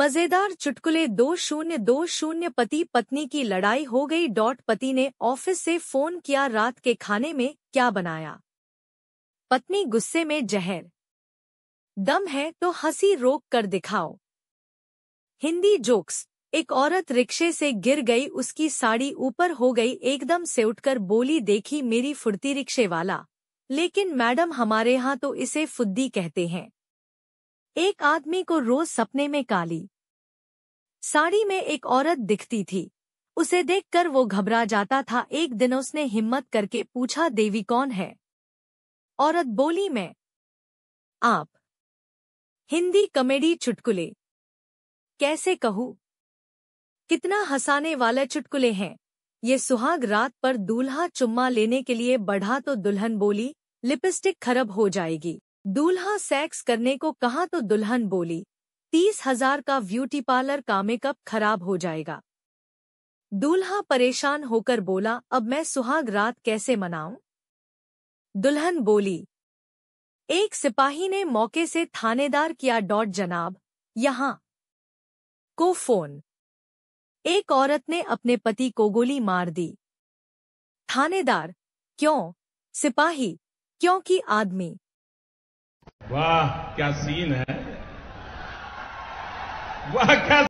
मज़ेदार चुटकुले दो शून्य दो शून्य पति पत्नी की लड़ाई हो गई। डॉट पति ने ऑफ़िस से फ़ोन किया रात के खाने में क्या बनाया। पत्नी गुस्से में जहर। दम है तो हँसी रोक कर दिखाओ। हिंदी जोक्स। एक औरत रिक्शे से गिर गई, उसकी साड़ी ऊपर हो गई, एकदम से उठकर बोली, देखी मेरी फुर्ती रिक्शे वाला। लेकिन मैडम हमारे यहाँ तो इसे फुद्दी कहते हैं। एक आदमी को रोज सपने में काली। साड़ी में एक औरत दिखती थी। उसे देखकर वो घबरा जाता था। एक दिन उसने हिम्मत करके पूछा, देवी कौन है? औरत बोली, मैं। आप। हिंदी कॉमेडी चुटकुले। कैसे कहूँ? कितना हंसाने वाले चुटकुले हैं। ये सुहाग रात पर दूल्हा चुम्मा लेने के लिए बढ़ा तो दुल्हन बोली, लिपस्टिक खराब हो जाएगी। दूल्हा सेक्स करने को कहा तो दुल्हन बोली तीस हज़ार का ब्यूटी पार्लर का मेकअप खराब हो जाएगा? दूल्हा परेशान होकर बोला, अब मैं सुहाग रात कैसे मनाऊं? दुल्हन बोली, एक सिपाही ने मौके से थानेदार किया डॉट जनाब, यहाँ को फ़ोन। एक औरत ने अपने पति को गोली मार दी। थानेदार, क्यों? सिपाही क्योंकि आदमी? वाह, क्या सीन है? वाह क्या